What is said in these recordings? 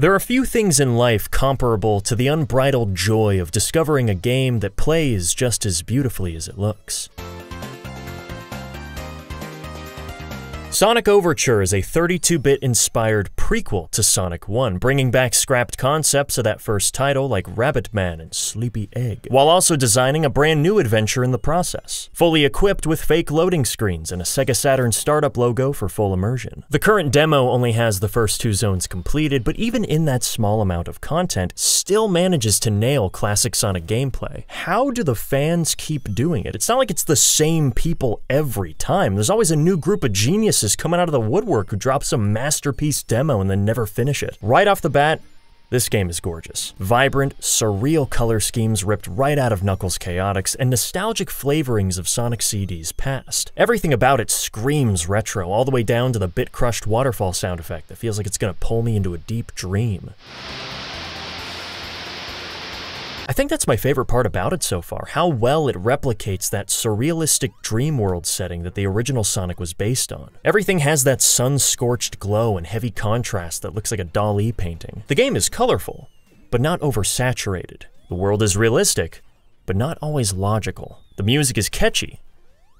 There are few things in life comparable to the unbridled joy of discovering a game that plays just as beautifully as it looks. Sonic Overture is a 32-bit inspired prequel to Sonic 1, bringing back scrapped concepts of that first title like Rabbit Man and Sleepy Egg, while also designing a brand new adventure in the process, fully equipped with fake loading screens and a Sega Saturn startup logo for full immersion. The current demo only has the first two zones completed, but even in that small amount of content, still manages to nail classic Sonic gameplay. How do the fans keep doing it? It's not like it's the same people every time. There's always a new group of geniuses coming out of the woodwork who drop some masterpiece demo and then never finish it. Right off the bat, this game is gorgeous. Vibrant, surreal color schemes ripped right out of Knuckles' Chaotix, and nostalgic flavorings of Sonic CD's past. Everything about it screams retro, all the way down to the bit-crushed waterfall sound effect that feels like it's gonna pull me into a deep dream. I think that's my favorite part about it so far, how well it replicates that surrealistic dream world setting that the original Sonic was based on. Everything has that sun-scorched glow and heavy contrast that looks like a Dali painting. The game is colorful, but not oversaturated. The world is realistic, but not always logical. The music is catchy,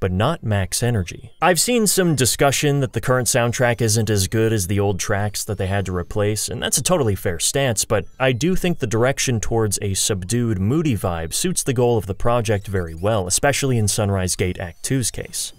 but not max energy. I've seen some discussion that the current soundtrack isn't as good as the old tracks that they had to replace, and that's a totally fair stance, but I do think the direction towards a subdued, moody vibe suits the goal of the project very well, especially in Sunrise Gate Act 2's case.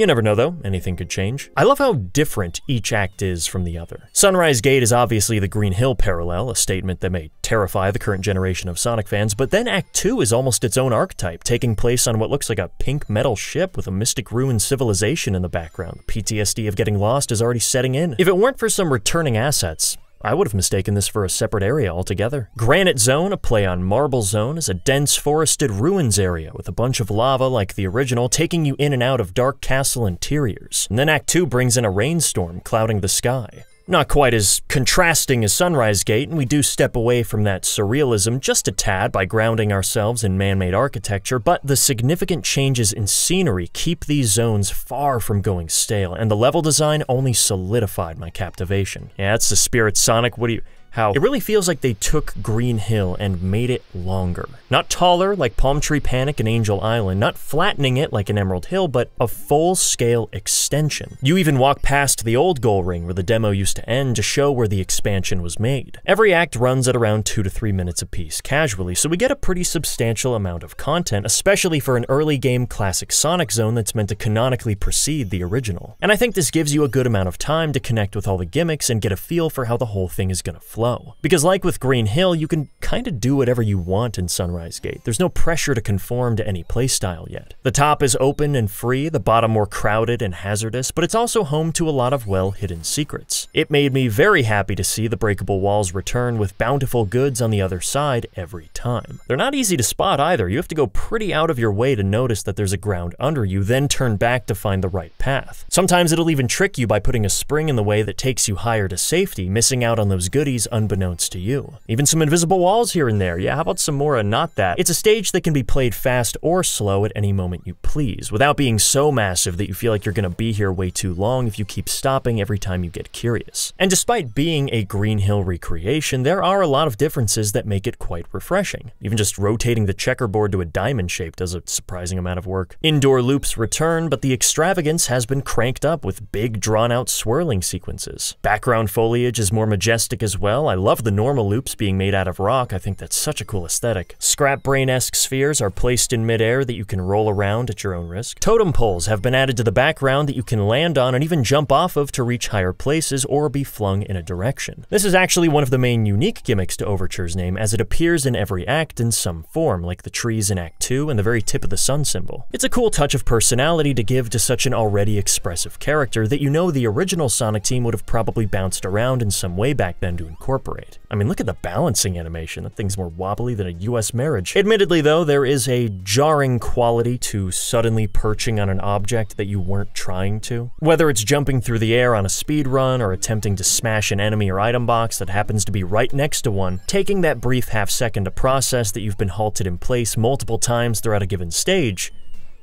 You never know though, anything could change. I love how different each act is from the other. Sunrise Gate is obviously the Green Hill parallel, a statement that may terrify the current generation of Sonic fans, but then Act 2 is almost its own archetype, taking place on what looks like a pink metal ship with a mystic ruined civilization in the background. PTSD of getting lost is already setting in. If it weren't for some returning assets, I would have mistaken this for a separate area altogether. Granite Zone, a play on Marble Zone, is a dense forested ruins area with a bunch of lava like the original taking you in and out of dark castle interiors. And then Act 2 brings in a rainstorm clouding the sky. Not quite as contrasting as Sunrise Gate, and we do step away from that surrealism just a tad by grounding ourselves in man-made architecture, but the significant changes in scenery keep these zones far from going stale, and the level design only solidified my captivation. Yeah, that's the spirit Sonic, what do you how it really feels like they took Green Hill and made it longer. Not taller like Palm Tree Panic and Angel Island, not flattening it like an Emerald Hill, but a full-scale extension. You even walk past the old goal ring where the demo used to end to show where the expansion was made. Every act runs at around 2 to 3 minutes apiece casually, so we get a pretty substantial amount of content, especially for an early game classic Sonic zone that's meant to canonically precede the original. And I think this gives you a good amount of time to connect with all the gimmicks and get a feel for how the whole thing is gonna flow flow. Because like with Green Hill, you can kinda do whatever you want in Sunrise Gate. There's no pressure to conform to any playstyle yet. The top is open and free, the bottom more crowded and hazardous, but it's also home to a lot of well-hidden secrets. It made me very happy to see the breakable walls return with bountiful goods on the other side every time. They're not easy to spot either, you have to go pretty out of your way to notice that there's a ground under you, then turn back to find the right path. Sometimes it'll even trick you by putting a spring in the way that takes you higher to safety, missing out on those goodies unbeknownst to you. Even some invisible walls here and there. Yeah, how about some more of not that? It's a stage that can be played fast or slow at any moment you please, without being so massive that you feel like you're gonna be here way too long if you keep stopping every time you get curious. And despite being a Green Hill recreation, there are a lot of differences that make it quite refreshing. Even just rotating the checkerboard to a diamond shape does a surprising amount of work. Indoor loops return, but the extravagance has been cranked up with big drawn-out swirling sequences. Background foliage is more majestic as well, well. I love the normal loops being made out of rock. I think that's such a cool aesthetic. Scrap brain-esque spheres are placed in midair that you can roll around at your own risk. Totem poles have been added to the background that you can land on and even jump off of to reach higher places or be flung in a direction. This is actually one of the main unique gimmicks to Overture's name as it appears in every act in some form, like the trees in Act 2 and the very tip of the sun symbol. It's a cool touch of personality to give to such an already expressive character that you know the original Sonic team would have probably bounced around in some way back then to incorporate incorporate. I mean, look at the balancing animation. That thing's more wobbly than a US marriage. Admittedly, though, there is a jarring quality to suddenly perching on an object that you weren't trying to. Whether it's jumping through the air on a speed run or attempting to smash an enemy or item box that happens to be right next to one, taking that brief half second to process that you've been halted in place multiple times throughout a given stage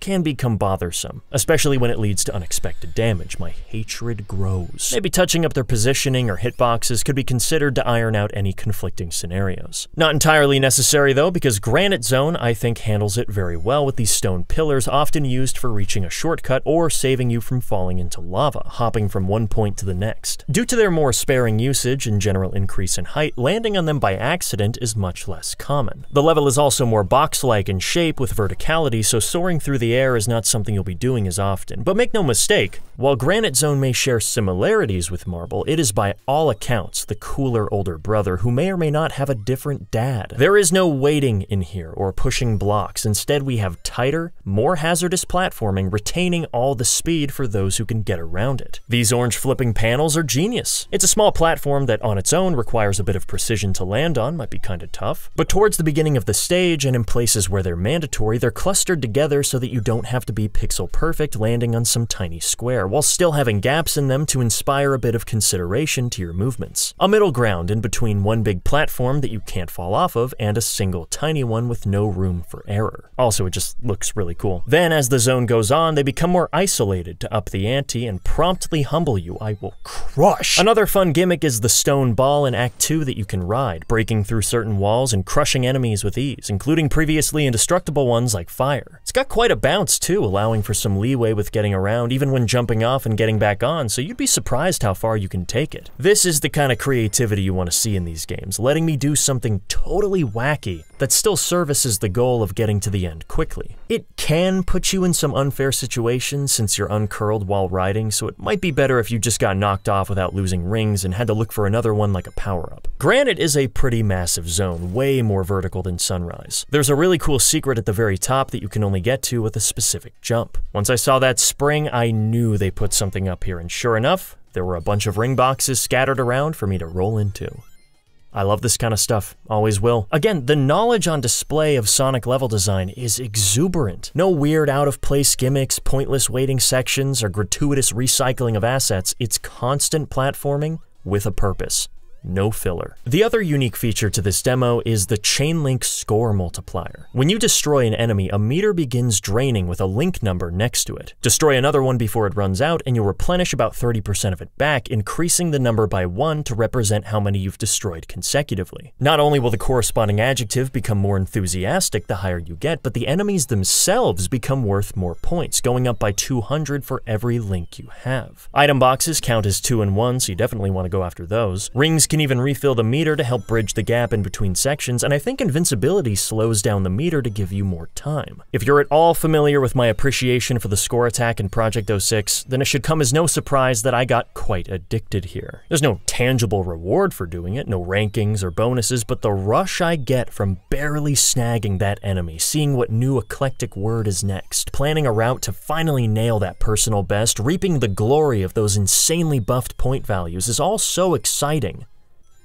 can become bothersome, especially when it leads to unexpected damage. My hatred grows. Maybe touching up their positioning or hitboxes could be considered to iron out any conflicting scenarios. Not entirely necessary though, because Granite Zone I think handles it very well with these stone pillars often used for reaching a shortcut or saving you from falling into lava, hopping from one point to the next. Due to their more sparing usage and general increase in height, landing on them by accident is much less common. The level is also more box-like in shape with verticality, so soaring through the air is not something you'll be doing as often. But make no mistake, while Granite Zone may share similarities with Marble, it is by all accounts the cooler older brother who may or may not have a different dad. There is no waiting in here or pushing blocks. Instead, we have tighter, more hazardous platforming, retaining all the speed for those who can get around it. These orange flipping panels are genius. It's a small platform that on its own requires a bit of precision to land on, might be kinda tough. But towards the beginning of the stage and in places where they're mandatory, they're clustered together so that you you don't have to be pixel perfect landing on some tiny square, while still having gaps in them to inspire a bit of consideration to your movements. A middle ground in between one big platform that you can't fall off of and a single tiny one with no room for error. Also, it just looks really cool. Then, as the zone goes on, they become more isolated to up the ante and promptly humble you. I will crush! Another fun gimmick is the stone ball in Act 2 that you can ride, breaking through certain walls and crushing enemies with ease, including previously indestructible ones like fire. It's got quite a bounce too, allowing for some leeway with getting around even when jumping off and getting back on, so you'd be surprised how far you can take it. This is the kind of creativity you want to see in these games, letting me do something totally wacky that still services the goal of getting to the end quickly. It can put you in some unfair situations since you're uncurled while riding, so it might be better if you just got knocked off without losing rings and had to look for another one like a power-up. Granite is a pretty massive zone, way more vertical than Sunrise. There's a really cool secret at the very top that you can only get to with a specific jump. Once I saw that spring, I knew they put something up here, and sure enough, there were a bunch of ring boxes scattered around for me to roll into. I love this kind of stuff, always will. Again, the knowledge on display of Sonic level design is exuberant. No weird out of place gimmicks, pointless waiting sections, or gratuitous recycling of assets. It's constant platforming with a purpose no filler. The other unique feature to this demo is the chain link score multiplier. When you destroy an enemy, a meter begins draining with a link number next to it. Destroy another one before it runs out, and you'll replenish about 30% of it back, increasing the number by 1 to represent how many you've destroyed consecutively. Not only will the corresponding adjective become more enthusiastic the higher you get, but the enemies themselves become worth more points, going up by 200 for every link you have. Item boxes count as 2 and 1, so you definitely want to go after those. Rings can even refill the meter to help bridge the gap in between sections, and I think invincibility slows down the meter to give you more time. If you're at all familiar with my appreciation for the score attack in Project 06, then it should come as no surprise that I got quite addicted here. There's no tangible reward for doing it, no rankings or bonuses, but the rush I get from barely snagging that enemy, seeing what new eclectic word is next, planning a route to finally nail that personal best, reaping the glory of those insanely buffed point values is all so exciting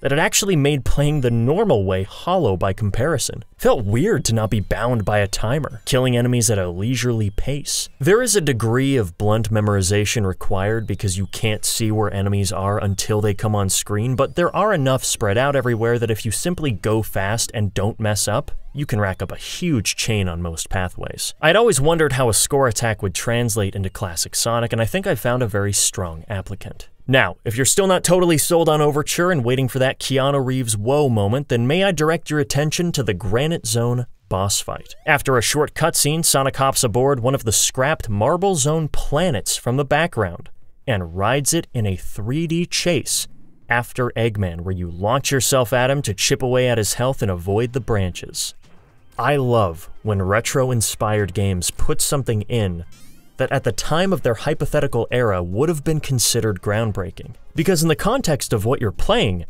that it actually made playing the normal way hollow by comparison. Felt weird to not be bound by a timer, killing enemies at a leisurely pace. There is a degree of blunt memorization required because you can't see where enemies are until they come on screen, but there are enough spread out everywhere that if you simply go fast and don't mess up, you can rack up a huge chain on most pathways. I'd always wondered how a score attack would translate into classic Sonic, and I think I found a very strong applicant. Now, if you're still not totally sold on Overture and waiting for that Keanu Reeves whoa moment, then may I direct your attention to the Granite Zone boss fight. After a short cutscene, Sonic hops aboard one of the scrapped Marble Zone planets from the background and rides it in a 3D chase after Eggman, where you launch yourself at him to chip away at his health and avoid the branches. I love when retro inspired games put something in that at the time of their hypothetical era would have been considered groundbreaking. Because in the context of what you're playing,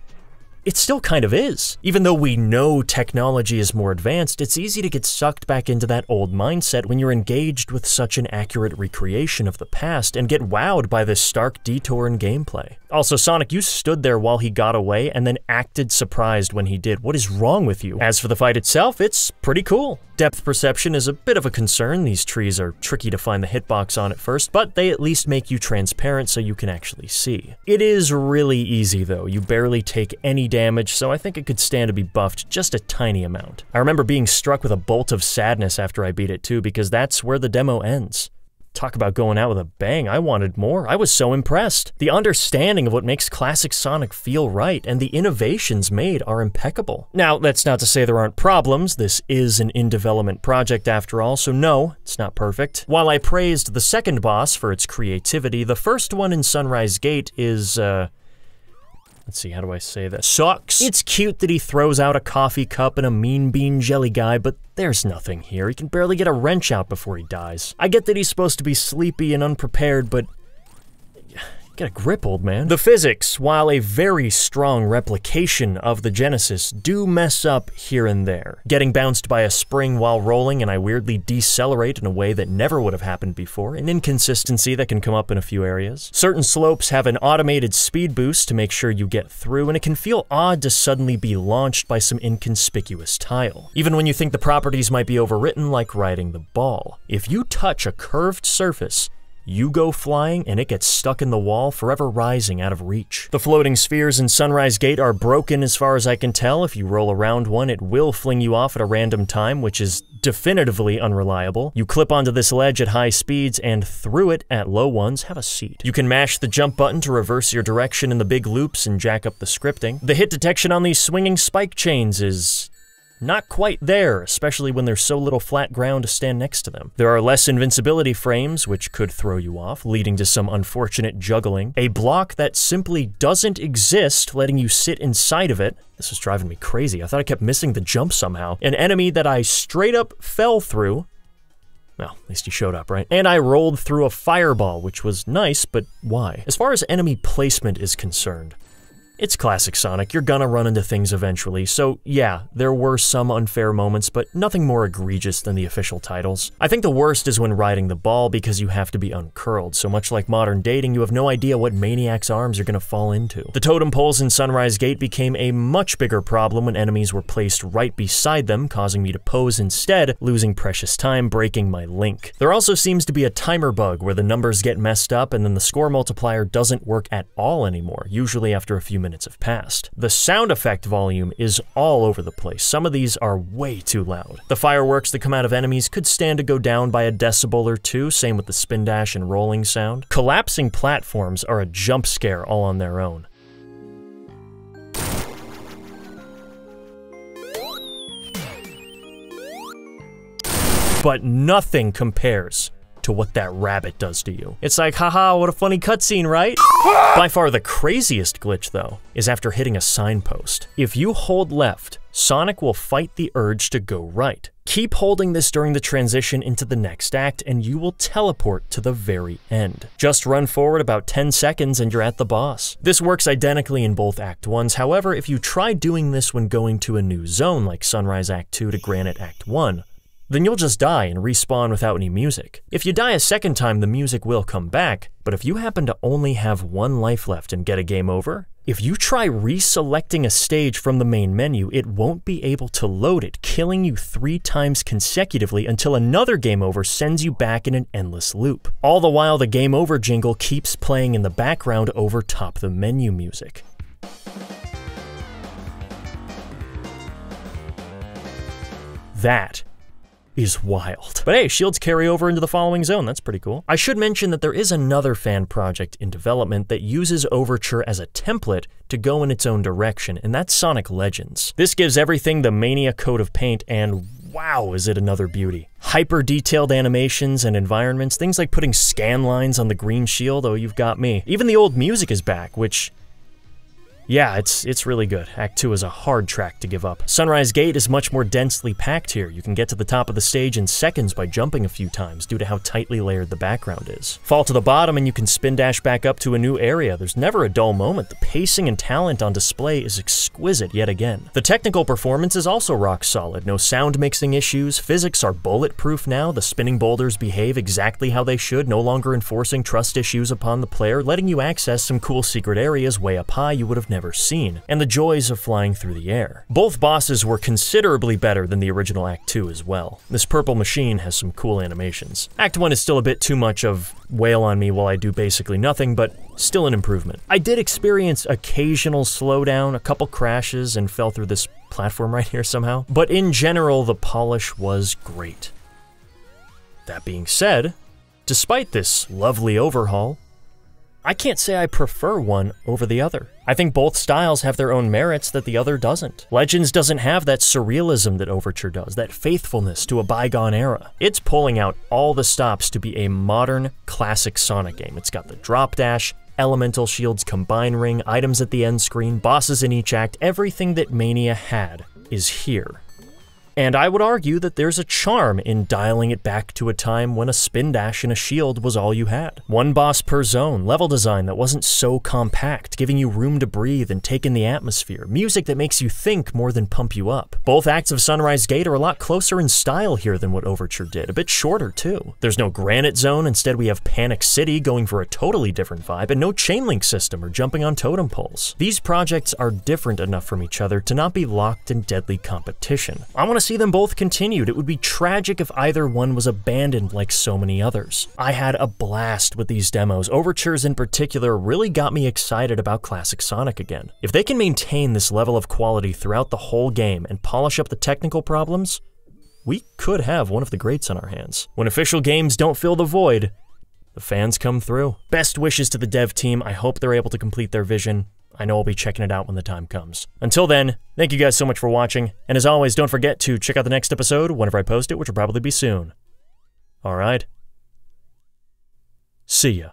it still kind of is. Even though we know technology is more advanced, it's easy to get sucked back into that old mindset when you're engaged with such an accurate recreation of the past and get wowed by this stark detour in gameplay. Also, Sonic, you stood there while he got away and then acted surprised when he did. What is wrong with you? As for the fight itself, it's pretty cool. Depth perception is a bit of a concern. These trees are tricky to find the hitbox on at first, but they at least make you transparent so you can actually see. It is really easy though. You barely take any damage, so I think it could stand to be buffed just a tiny amount. I remember being struck with a bolt of sadness after I beat it too, because that's where the demo ends. Talk about going out with a bang, I wanted more. I was so impressed. The understanding of what makes classic Sonic feel right and the innovations made are impeccable. Now, that's not to say there aren't problems. This is an in-development project after all, so no, it's not perfect. While I praised the second boss for its creativity, the first one in Sunrise Gate is, uh, Let's see, how do I say that? Sucks. It's cute that he throws out a coffee cup and a mean bean jelly guy, but there's nothing here. He can barely get a wrench out before he dies. I get that he's supposed to be sleepy and unprepared, but Get a grip, old man. The physics, while a very strong replication of the Genesis, do mess up here and there. Getting bounced by a spring while rolling and I weirdly decelerate in a way that never would have happened before, an inconsistency that can come up in a few areas. Certain slopes have an automated speed boost to make sure you get through, and it can feel odd to suddenly be launched by some inconspicuous tile. Even when you think the properties might be overwritten like riding the ball. If you touch a curved surface, you go flying and it gets stuck in the wall, forever rising out of reach. The floating spheres in Sunrise Gate are broken as far as I can tell. If you roll around one, it will fling you off at a random time, which is definitively unreliable. You clip onto this ledge at high speeds and through it at low ones, have a seat. You can mash the jump button to reverse your direction in the big loops and jack up the scripting. The hit detection on these swinging spike chains is not quite there, especially when there's so little flat ground to stand next to them. There are less invincibility frames, which could throw you off, leading to some unfortunate juggling. A block that simply doesn't exist, letting you sit inside of it. This was driving me crazy. I thought I kept missing the jump somehow. An enemy that I straight up fell through, well, at least he showed up, right? And I rolled through a fireball, which was nice, but why? As far as enemy placement is concerned, it's classic Sonic, you're gonna run into things eventually, so yeah, there were some unfair moments, but nothing more egregious than the official titles. I think the worst is when riding the ball because you have to be uncurled, so much like modern dating, you have no idea what Maniac's arms you're gonna fall into. The totem poles in Sunrise Gate became a much bigger problem when enemies were placed right beside them, causing me to pose instead, losing precious time breaking my link. There also seems to be a timer bug where the numbers get messed up and then the score multiplier doesn't work at all anymore, usually after a few minutes minutes have passed. The sound effect volume is all over the place. Some of these are way too loud. The fireworks that come out of enemies could stand to go down by a decibel or two, same with the spin dash and rolling sound. Collapsing platforms are a jump scare all on their own. But nothing compares to what that rabbit does to you. It's like, haha, what a funny cutscene, right? By far the craziest glitch, though, is after hitting a signpost. If you hold left, Sonic will fight the urge to go right. Keep holding this during the transition into the next act, and you will teleport to the very end. Just run forward about 10 seconds and you're at the boss. This works identically in both Act 1s, however, if you try doing this when going to a new zone like Sunrise Act 2 to Granite Act 1, then you'll just die and respawn without any music. If you die a second time, the music will come back, but if you happen to only have one life left and get a game over, if you try reselecting a stage from the main menu, it won't be able to load it, killing you three times consecutively until another game over sends you back in an endless loop. All the while, the game over jingle keeps playing in the background over top the menu music. That is wild. But hey, shields carry over into the following zone, that's pretty cool. I should mention that there is another fan project in development that uses Overture as a template to go in its own direction, and that's Sonic Legends. This gives everything the Mania coat of paint, and wow, is it another beauty. Hyper detailed animations and environments, things like putting scan lines on the green shield, oh, you've got me. Even the old music is back, which Yeah, it's it's really good. Act 2 is a hard track to give up. Sunrise Gate is much more densely packed here. You can get to the top of the stage in seconds by jumping a few times due to how tightly layered the background is. Fall to the bottom and you can spin dash back up to a new area. There's never a dull moment. The pacing and talent on display is exquisite yet again. The technical performance is also rock solid. No sound mixing issues. Physics are bulletproof now. The spinning boulders behave exactly how they should, no longer enforcing trust issues upon the player, letting you access some cool secret areas way up high you would have never seen, and the joys of flying through the air. Both bosses were considerably better than the original Act 2 as well. This purple machine has some cool animations. Act 1 is still a bit too much of wail on me while I do basically nothing, but still an improvement. I did experience occasional slowdown, a couple crashes, and fell through this platform right here somehow, but in general, the polish was great. That being said, despite this lovely overhaul, I can't say I prefer one over the other. I think both styles have their own merits that the other doesn't. Legends doesn't have that surrealism that Overture does, that faithfulness to a bygone era. It's pulling out all the stops to be a modern, classic Sonic game. It's got the drop dash, elemental shields, combine ring, items at the end screen, bosses in each act, everything that Mania had is here. And I would argue that there's a charm in dialing it back to a time when a spin dash and a shield was all you had. One boss per zone, level design that wasn't so compact, giving you room to breathe and take in the atmosphere, music that makes you think more than pump you up. Both acts of Sunrise Gate are a lot closer in style here than what Overture did, a bit shorter too. There's no Granite Zone, instead we have Panic City going for a totally different vibe, and no chain link system or jumping on totem poles. These projects are different enough from each other to not be locked in deadly competition. I want to see them both continued. It would be tragic if either one was abandoned like so many others. I had a blast with these demos. Overtures in particular really got me excited about classic Sonic again. If they can maintain this level of quality throughout the whole game and polish up the technical problems, we could have one of the greats on our hands. When official games don't fill the void, the fans come through. Best wishes to the dev team. I hope they're able to complete their vision. I know I'll be checking it out when the time comes. Until then, thank you guys so much for watching, and as always, don't forget to check out the next episode whenever I post it, which will probably be soon. Alright? See ya.